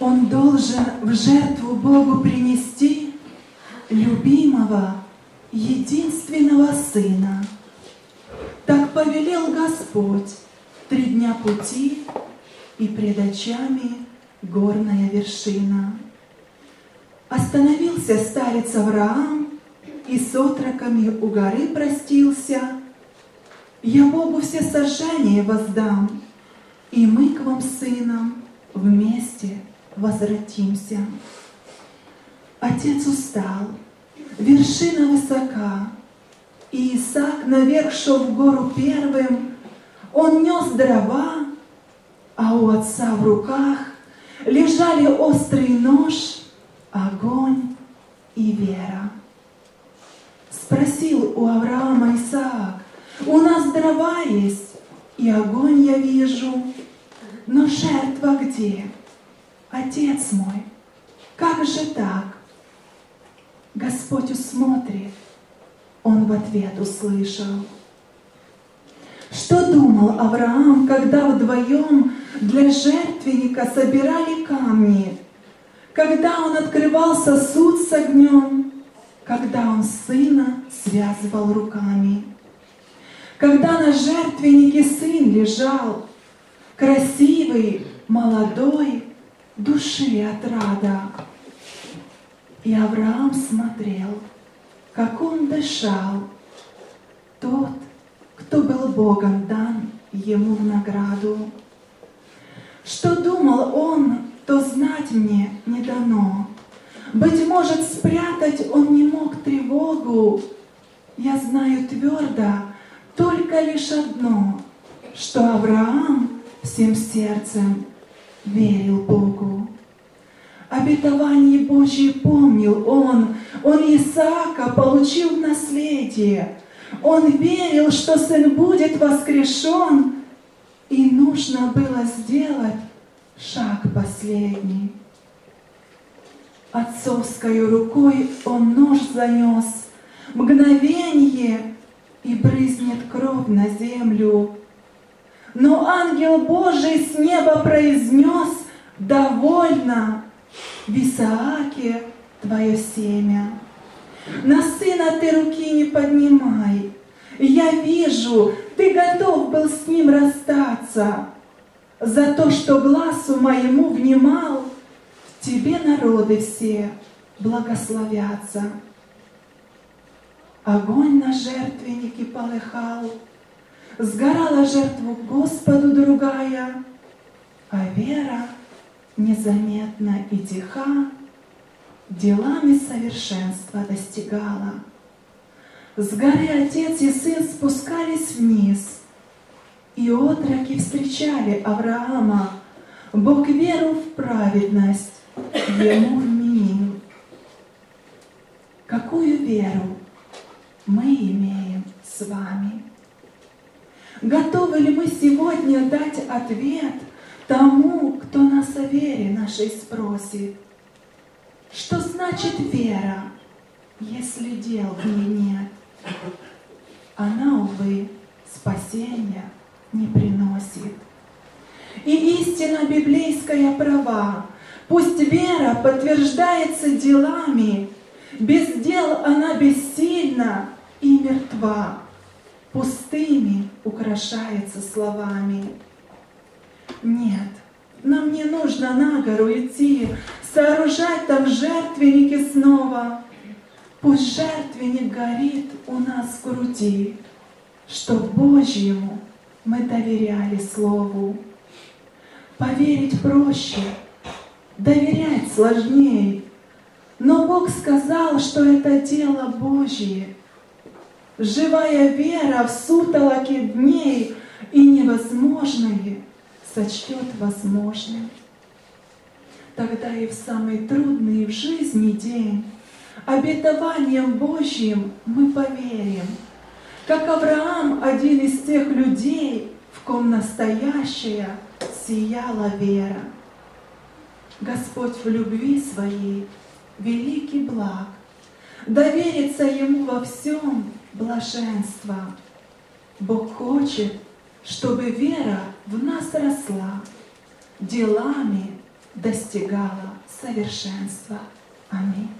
Он должен в жертву Богу принести любимого, единственного Сына. Так повелел Господь три дня пути и пред очами горная вершина. Остановился старец Авраам и с отроками у горы простился. Я Богу все сожжения воздам, и мы к вам, сынам, вместе возвратимся. Отец устал, вершина высока, и Исаак наверх шел в гору первым. Он нес дрова, а у отца в руках лежали острый нож, огонь и вера. Спросил у Авраама Исаак, у нас дрова есть, и огонь я вижу, но жертва где? Отец мой, как же так? Господь усмотрит, он в ответ услышал. Что думал Авраам, когда вдвоем для жертвенника собирали камни, когда он открывал сосуд с огнем, когда он сына связывал руками, когда на жертвеннике сын лежал, красивый, молодой, души отрада. И Авраам смотрел, как он дышал, тот, кто был Богом дан ему в награду. Что думал он, то знать мне не дано. Быть может, спрятать он не мог тревогу. Я знаю твердо только лишь одно, что Авраам всем сердцем верил Богу. Обетование Божье помнил он, он Исаака получил наследие. Он верил, что сын будет воскрешен, и нужно было сделать шаг последний. Отцовской рукой он нож занес, мгновенье, и брызнет кровь на землю. Но ангел Божий с неба произнес, довольно, в твое семя. На сына ты руки не поднимай. Я вижу, ты готов был с ним расстаться. За то, что глазу моему внимал, в тебе народы все благословятся. Огонь на жертвеннике полыхал, Сгорала жертву Господу другая, А вера незаметно и тиха Делами совершенства достигала. С горы отец и сын спускались вниз, И отроки встречали Авраама, Бог веру в праведность ему вменил. Какую веру мы имеем с вами? Готовы ли мы сегодня дать ответ тому, кто нас о вере нашей спросит? Что значит вера, если дел в ней нет? Она, увы, спасения не приносит. И истина библейская права. Пусть вера подтверждается делами, без дел она бессильна и мертва, пустыми украшается словами. Нет, нам не нужно на гору идти, сооружать там жертвенники снова. Пусть жертвенник горит у нас в груди, что Божьему мы доверяли Слову. Поверить проще, доверять сложнее, но Бог сказал, что это дело Божье. Живая вера в сутолоке дней и невозможное сочтет возможным. Тогда и в самый трудный в жизни день обетованием Божьим мы поверим, как Авраам, один из тех людей, в ком настоящая сияла вера. Господь в любви своей великий благ, довериться Ему во всем блаженства. Бог хочет, чтобы вера в нас росла, делами достигала совершенства. Аминь.